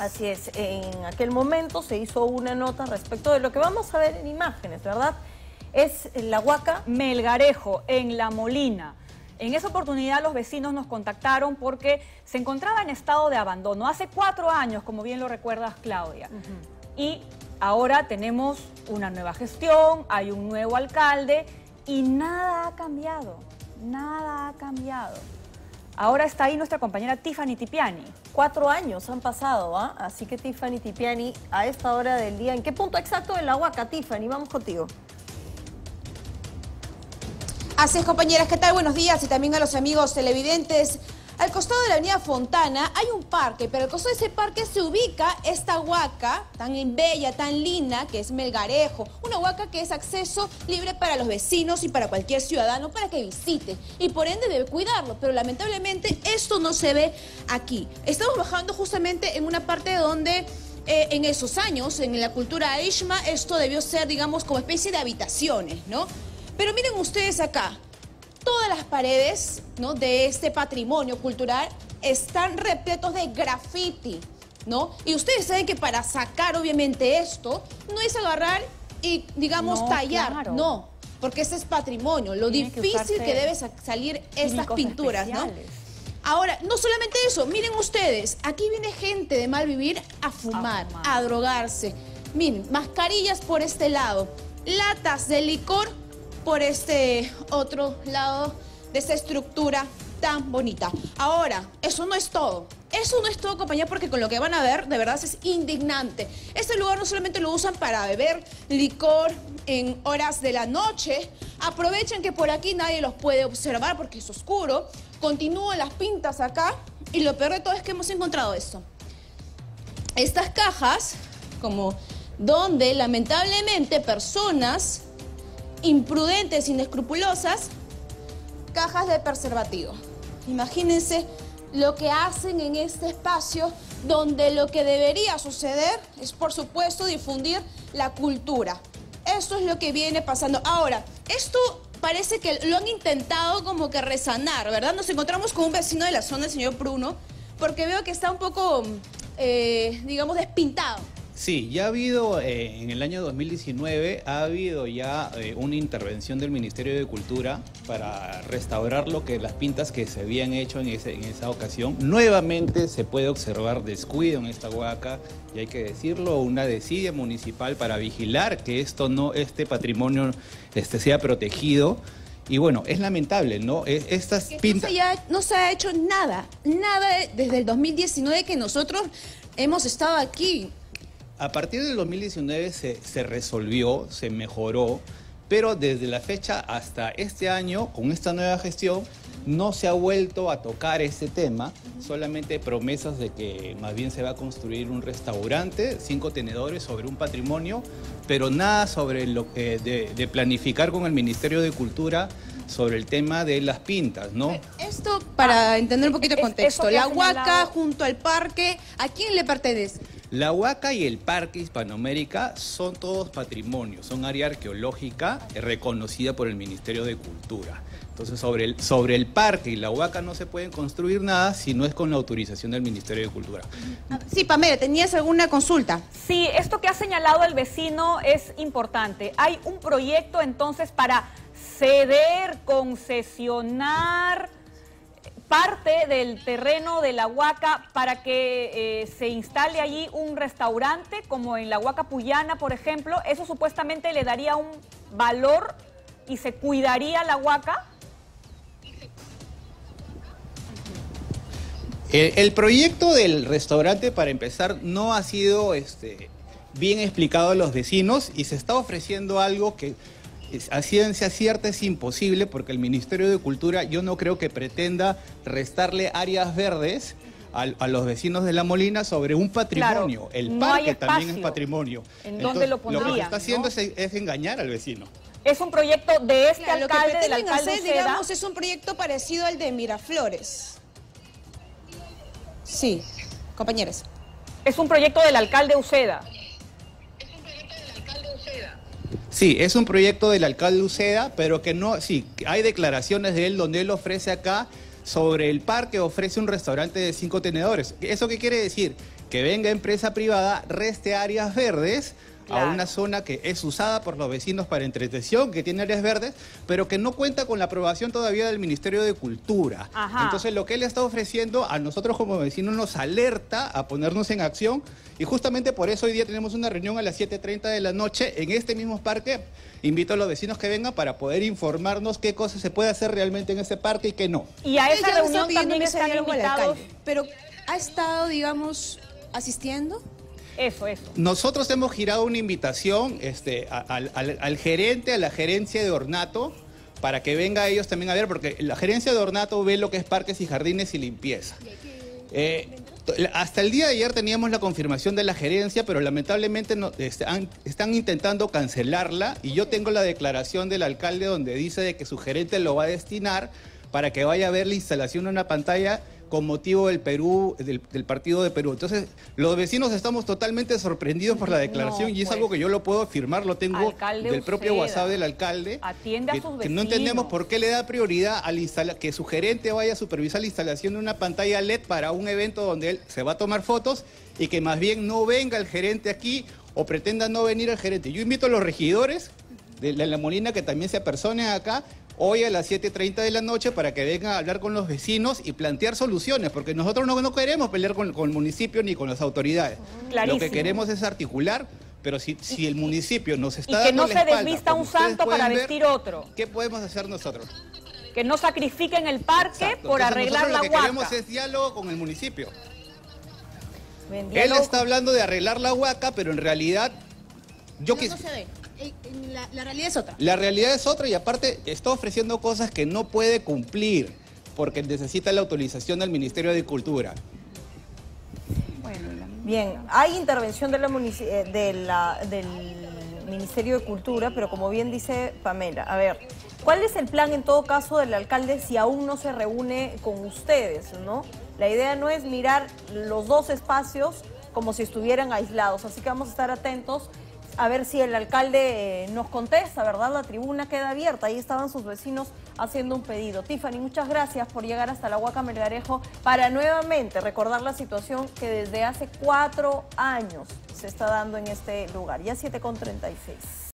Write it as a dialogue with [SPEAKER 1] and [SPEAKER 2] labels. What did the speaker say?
[SPEAKER 1] Así es, en aquel momento se hizo una nota respecto de lo que vamos a ver en imágenes, ¿verdad? Es la Huaca
[SPEAKER 2] Melgarejo, en La Molina. En esa oportunidad los vecinos nos contactaron porque se encontraba en estado de abandono hace cuatro años, como bien lo recuerdas Claudia. Y ahora tenemos una nueva gestión, hay un nuevo alcalde y nada ha cambiado, nada ha cambiado. Ahora está ahí nuestra compañera Tiffany Tipiani.
[SPEAKER 1] Cuatro años han pasado, ¿ah? Así que Tiffany Tipiani, a esta hora del día, ¿en qué punto exacto de la Huaca, Tiffany? Vamos contigo.
[SPEAKER 3] Así es, compañeras, ¿qué tal? Buenos días y también a los amigos televidentes. Al costado de la avenida Fontana hay un parque, pero al costado de ese parque se ubica esta huaca tan bella, tan linda, que es Melgarejo. Una huaca que es acceso libre para los vecinos y para cualquier ciudadano para que visite. Y por ende debe cuidarlo, pero lamentablemente esto no se ve aquí. Estamos bajando justamente en una parte donde... Eh, en esos años, en la cultura Aishma, esto debió ser, digamos, como especie de habitaciones, ¿no? Pero miren ustedes acá, todas las paredes ¿no? de este patrimonio cultural están repletos de graffiti, ¿no? Y ustedes saben que para sacar obviamente esto, no es agarrar y, digamos, tallar, no, porque ese es patrimonio, lo difícil que, debe salir estas pinturas, ¿no? Ahora, no solamente eso, miren ustedes, aquí viene gente de mal vivir a fumar, a drogarse. Miren, mascarillas por este lado, latas de licor por este otro lado de esa estructura tan bonita. Ahora, eso no es todo. Eso no es todo, compañía, porque con lo que van a ver, de verdad es indignante. Este lugar no solamente lo usan para beber licor en horas de la noche, aprovechan que por aquí nadie los puede observar porque es oscuro, continúan las pintas acá y lo peor de todo es que hemos encontrado esto. Estas cajas, como donde lamentablemente personas imprudentes, inescrupulosas, cajas de preservativo. Imagínense lo que hacen en este espacio donde lo que debería suceder es, por supuesto, difundir la cultura. Esto es lo que viene pasando. Ahora, esto parece que lo han intentado como que resanar, ¿verdad? Nos encontramos con un vecino de la zona, el señor Bruno, porque veo que está un poco, eh, digamos, despintado.
[SPEAKER 4] Sí, ya ha habido, eh, en el año 2019, ha habido ya eh, una intervención del Ministerio de Cultura para restaurar lo que las pintas que se habían hecho en, en esa ocasión. Nuevamente se puede observar descuido en esta huaca, y hay que decirlo, una desidia municipal para vigilar que esto no, este patrimonio este, sea protegido. Y bueno, es lamentable, ¿no? Estas pintas...
[SPEAKER 3] No se, no se ha hecho nada, nada desde el 2019 que nosotros hemos estado aquí.
[SPEAKER 4] A partir del 2019 se, resolvió, se mejoró, pero desde la fecha hasta este año, con esta nueva gestión, no se ha vuelto a tocar ese tema, solamente promesas de que más bien se va a construir un restaurante, cinco tenedores sobre un patrimonio, pero nada sobre lo que de, planificar con el Ministerio de Cultura sobre el tema de las pintas, ¿no?
[SPEAKER 3] Esto, para entender un poquito el contexto, la Huaca junto al parque, ¿a quién le pertenece?
[SPEAKER 4] La Huaca y el Parque Hispanoamérica son todos patrimonios, son área arqueológica reconocida por el Ministerio de Cultura. Entonces, sobre el, sobre el parque y la Huaca no se pueden construir nada si no es con la autorización del Ministerio de Cultura.
[SPEAKER 3] Sí, Pamela, ¿tenías alguna consulta?
[SPEAKER 2] Sí, esto que ha señalado el vecino es importante. Hay un proyecto entonces para ceder, concesionar parte del terreno de la Huaca para que eh, se instale allí un restaurante, como en la Huaca Puyana, por ejemplo. Eso supuestamente le daría un valor y se cuidaría la Huaca.
[SPEAKER 4] El, proyecto del restaurante, para empezar, no ha sido este, bien explicado a los vecinos y se está ofreciendo algo que a ciencia cierta es imposible porque el Ministerio de Cultura yo no creo que pretenda restarle áreas verdes a, los vecinos de La Molina sobre un patrimonio. el parque también es patrimonio.
[SPEAKER 2] ¿En dónde lo pondría?
[SPEAKER 4] Lo que está haciendo es, engañar al vecino.
[SPEAKER 2] Es un proyecto de este alcalde, del alcalde hacer,
[SPEAKER 3] digamos, es un proyecto parecido al de Miraflores. Sí, compañeros.
[SPEAKER 2] Es un proyecto del alcalde Uceda.
[SPEAKER 4] Sí, es un proyecto del alcalde Uceda, pero que no, sí, hay declaraciones de él donde él ofrece acá sobre el parque, ofrece un restaurante de cinco tenedores. ¿Eso qué quiere decir? Que venga empresa privada, reste áreas verdes
[SPEAKER 2] Claro.
[SPEAKER 4] a una zona que es usada por los vecinos para entretención, que tiene áreas verdes, pero que no cuenta con la aprobación todavía del Ministerio de Cultura.
[SPEAKER 2] Ajá.
[SPEAKER 4] Entonces lo que él está ofreciendo a nosotros como vecinos nos alerta a ponernos en acción y justamente por eso hoy día tenemos una reunión a las 7.30 de la noche en este mismo parque. Invito a los vecinos que vengan para poder informarnos qué cosas se puede hacer realmente en ese parque y qué no.
[SPEAKER 2] Y a esa reunión también están invitados.
[SPEAKER 3] Pero ha estado, digamos, asistiendo.
[SPEAKER 2] Eso, eso.
[SPEAKER 4] Nosotros hemos girado una invitación este, a- al, al- al gerente, a la gerencia de Ornato, para que venga ellos también a ver, porque la gerencia de Ornato ve lo que es parques y jardines y limpieza. Eh, hasta el día de ayer teníamos la confirmación de la gerencia, pero lamentablemente no- están, están intentando cancelarla y yo tengo la declaración del alcalde donde dice de que su gerente lo va a destinar para que vaya a ver la instalación de una pantalla con motivo del Perú, del, del partido de Perú. Entonces, los vecinos estamos totalmente sorprendidos por la declaración
[SPEAKER 2] No,
[SPEAKER 4] y es
[SPEAKER 2] pues.
[SPEAKER 4] algo que yo lo puedo afirmar, lo tengo del propio WhatsApp del alcalde.
[SPEAKER 2] atiende a
[SPEAKER 4] que-
[SPEAKER 2] sus
[SPEAKER 4] que no entendemos
[SPEAKER 2] vecinos.
[SPEAKER 4] por qué le da prioridad al instala que su gerente vaya a supervisar la instalación de una pantalla LED para un evento donde él se va a tomar fotos y que más bien no venga el gerente aquí o pretenda no venir el gerente. Yo invito a los regidores de la, la Molina que también se apersonen acá hoy a las 7.30 de la noche para que vengan a hablar con los vecinos y plantear soluciones, porque nosotros no, no queremos pelear con, con el municipio ni con las autoridades. Lo que queremos es articular, pero si, si el municipio nos está
[SPEAKER 2] Y que
[SPEAKER 4] dando
[SPEAKER 2] no
[SPEAKER 4] la
[SPEAKER 2] se
[SPEAKER 4] espalda,
[SPEAKER 2] desvista un santo para
[SPEAKER 4] ver,
[SPEAKER 2] vestir otro.
[SPEAKER 4] ¿Qué podemos hacer nosotros?
[SPEAKER 2] Que no sacrifiquen el parque
[SPEAKER 4] Exacto.
[SPEAKER 2] por
[SPEAKER 4] Entonces,
[SPEAKER 2] arreglar la
[SPEAKER 4] Lo que
[SPEAKER 2] huaca.
[SPEAKER 4] queremos es diálogo con el municipio.
[SPEAKER 1] Bien,
[SPEAKER 4] Él está hablando de arreglar la huaca, pero en realidad yo
[SPEAKER 3] no,
[SPEAKER 4] quis-
[SPEAKER 3] no se ve. Eh, La, la realidad es otra.
[SPEAKER 4] La realidad es otra y aparte está ofreciendo cosas que no puede cumplir porque necesita la autorización del Ministerio de Cultura.
[SPEAKER 1] Bien, hay intervención de la munici- eh, de la- del Ministerio de Cultura, pero como bien dice Pamela, a ver, ¿cuál es el plan en todo caso del alcalde si aún no se reúne con ustedes, no? La idea no es mirar los dos espacios como si estuvieran aislados, así que vamos a estar atentos a ver si el alcalde eh, nos contesta, ¿verdad? La tribuna queda abierta, ahí estaban sus vecinos haciendo un pedido. Tiffany, muchas gracias por llegar hasta la Huaca Melgarejo para nuevamente recordar la situación que desde hace cuatro años se está dando en este lugar, ya 7.36.